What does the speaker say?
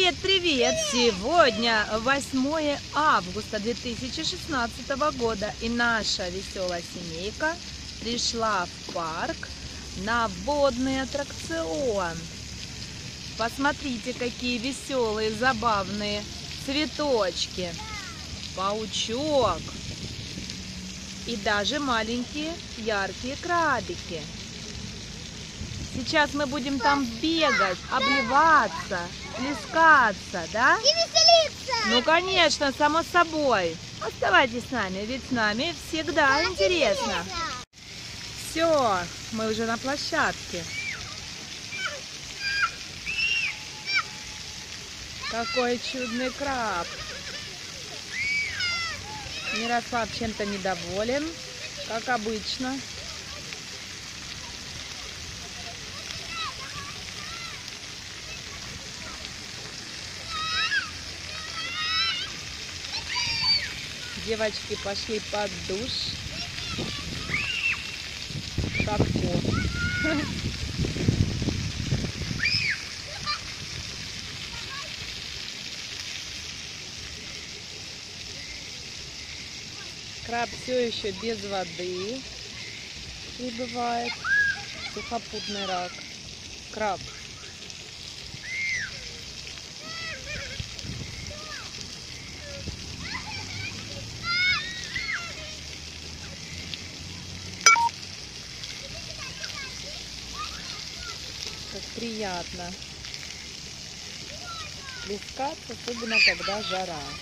Привет, привет! Сегодня 8 августа 2016 года и наша веселая семейка пришла в парк на водный аттракцион. Посмотрите, какие веселые, забавные цветочки, паучок и даже маленькие яркие крабики. Сейчас мы будем там бегать, обливаться, плескаться, да? И веселиться! Ну, конечно, само собой. Оставайтесь с нами, ведь с нами всегда интересно. Все, мы уже на площадке. Какой чудный краб. Мирослав чем-то недоволен, как обычно. Девочки пошли под душ. Шапко. Краб все еще без воды прибывает. Сухопутный рак. Краб. Приятно. Плескаться, особенно когда жара.